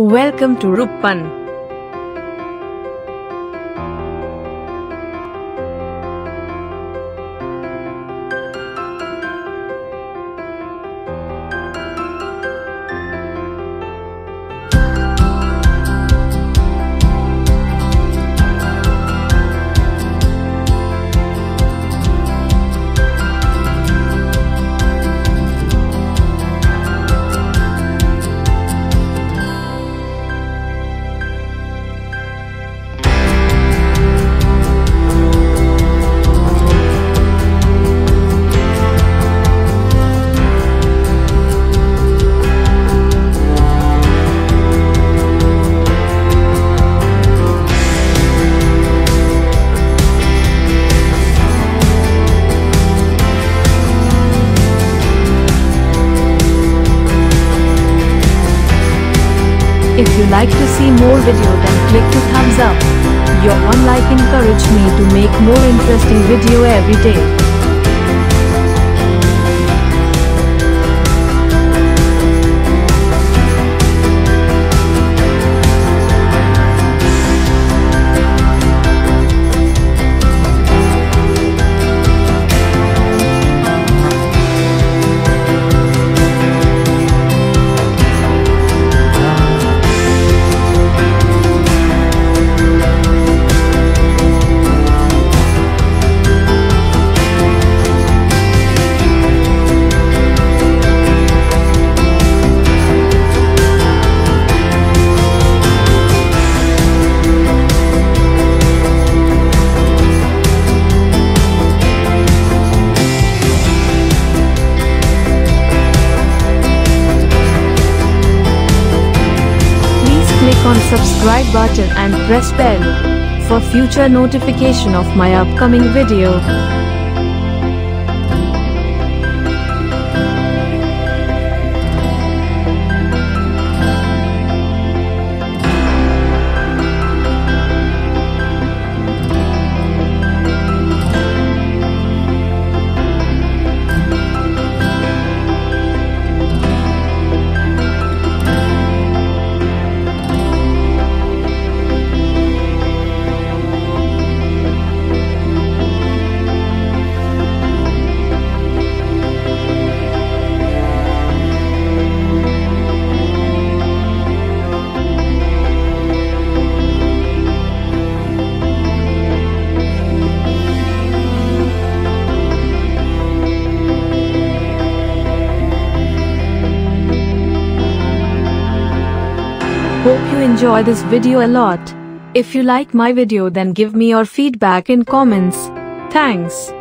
Welcome to Ruppan. See more video then click the thumbs up. Your one like encourage me to make more interesting video every day. Subscribe button and press bell for future notification of my upcoming video. Hope you enjoy this video a lot. If you like my video then give me your feedback in comments. Thanks.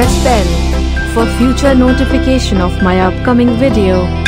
Press bell for future notification of my upcoming video.